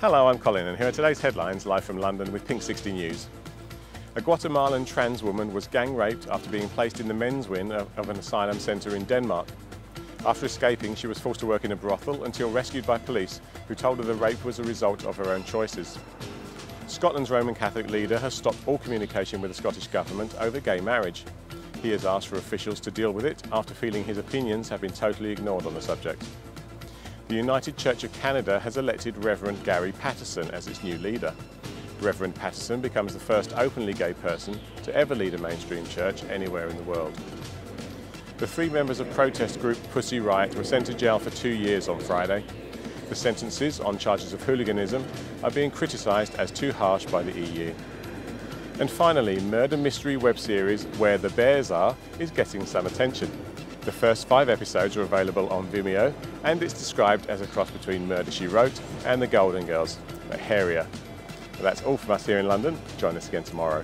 Hello, I'm Colin and here are today's headlines live from London with Pink 60 News. A Guatemalan trans woman was gang raped after being placed in the men's wing of an asylum centre in Denmark. After escaping, she was forced to work in a brothel until rescued by police who told her the rape was a result of her own choices. Scotland's Roman Catholic leader has stopped all communication with the Scottish Government over gay marriage. He has asked for officials to deal with it after feeling his opinions have been totally ignored on the subject. The United Church of Canada has elected Reverend Gary Paterson as its new leader. Reverend Paterson becomes the first openly gay person to ever lead a mainstream church anywhere in the world. The three members of protest group Pussy Riot were sent to jail for two years on Friday. The sentences on charges of hooliganism are being criticised as too harsh by the EU. And finally, murder mystery web series Where the Bears Are is getting some attention. The first five episodes are available on Vimeo, and it's described as a cross between Murder She Wrote and The Golden Girls, but hairier. But that's all from us here in London. Join us again tomorrow.